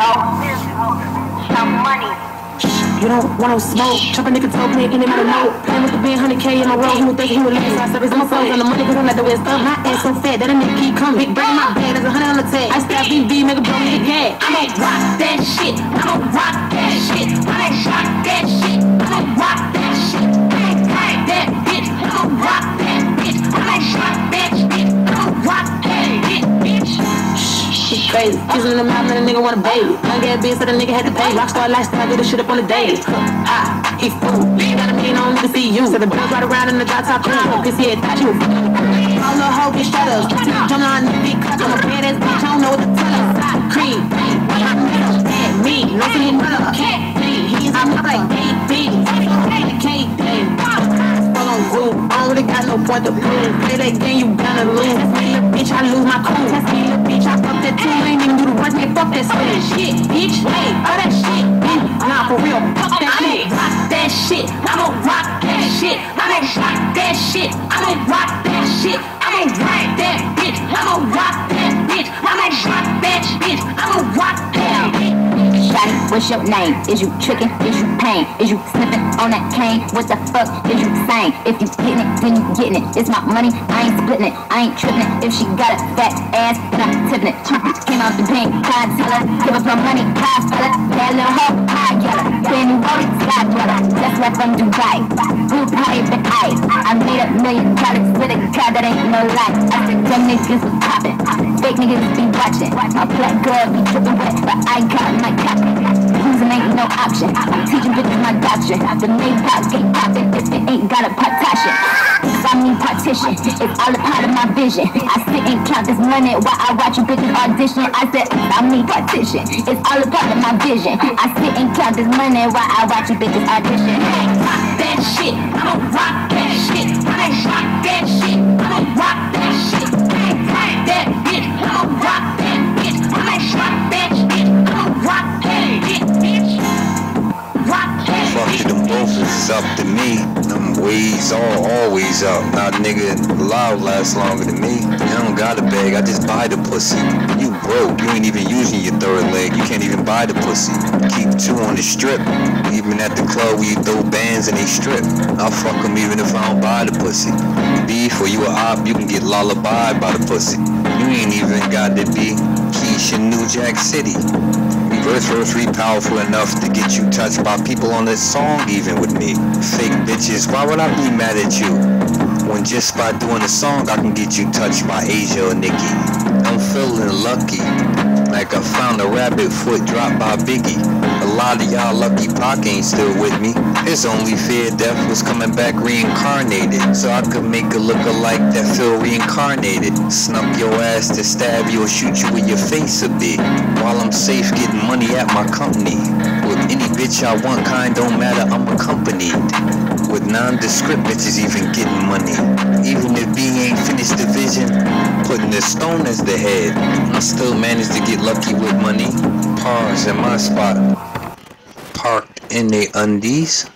You don't want no smoke. Chop a nigga toe, play any matter no. Playing with the band, 100K in a row. He would think he would lose. I service my soul on the money, I like the way it's done. My ass so fat that a nigga keep coming. Big brain, my bag, there's a hundred on the tag. I stab BB, make a bro nigga gag. I'ma rock that shit. I'ma rock that shit. I'ma shock that shit. I'ma rock Crazy. Kissing in the mouth, and a nigga want a baby. Young ass bitch, so the nigga had to pay. Rockstar lifestyle, do the shit up on the daily. Ah, he fool. Got a million on nigga see you. So the bills right around in the drop top crew. Pissy head thought you All little hoe get shut up. Jumping on the big cut. I'm a badass bitch, I don't know what to tell her. Cream. Met him, bad me. No see him brother. Cat. He's I'm like AB. K. Fuck on Zoom. I don't really got no point to prove. Play that game, you gotta lose. Test me, bitch, I lose my cool. Test me, bitch, I that. I ain't even do the work, man. Fuck that shit. Shit, bitch. Hey, all that shit. Mm, Nah, for real. Fuck that shit. rock that shit. I'ma rock that shit. I'ma rock that shit. I'ma rock that shit. I'ma rock that bitch. I'ma rock that bitch. I'ma rock that bitch. I'ma rock that bitch. What's your name? Is you tricking? Is you pain? Is you sniffing on that cane? What the fuck is you saying? If you getting it, then you getting it. It's my money, I ain't splitting it. I ain't tripping it. If she got a fat ass, then I'm tipping it. Came out the bank, teller. Give up my money, high fella. That little hoe, high yeller. Penny rolling, sky dweller. Just left from Dubai. Blue private eye. I made a million dollars with a car that ain't no lie. I said them niggas was popping. Fake niggas be watching. My black girl be dripping wet, but I ain't got my copy. Losing ain't no option. I'm teaching bitches my doctrine. The main pot get popping if it ain't got a. Cause I mean partition. It's all a part of my vision. I sit and count this money while I watch you bitches audition. I said I mean partition. It's all a part of my vision. I sit and count this money while I watch you bitches audition. rock that shit. I'ma rock that shit. Rock that shit. I'ma rock that shit. Rock that bitch. I'ma rock that bitch. Rock that. I'ma rock that bitch. Rock that Fuck bitch. it, them both is up to me. Ways all always up. Now nigga loud lasts longer than me. I don't gotta beg, I just buy the pussy. You broke, you ain't even using your third leg. You can't even buy the pussy. Keep two on the strip. Even at the club where you throw bands and they strip. I'll fuck them even if I don't buy the pussy. Beef or you a op, you can get lullabied by the pussy. You ain't even got to be Keisha New Jack City. Reverse rosary powerful enough to get you touched by people on this song even with me. Fake bitches, why would I be mad at you? When just by doing a song I can get you touched by Asia or Nikki. I'm feeling lucky. Like I found a rabbit foot dropped by Biggie. Lot of y'all lucky Pac ain't still with me. His only fear death was coming back reincarnated. So I could make a look alike that feel reincarnated. Snuck your ass to stab you or shoot you in your face a bit. While I'm safe getting money at my company. With any bitch I want, kind don't matter, I'm accompanied. With nondescript bitches even getting money. Even if B ain't finished the vision, putting the stone as the head. I still manage to get lucky with money. Pause in my spot. Parked in the undies.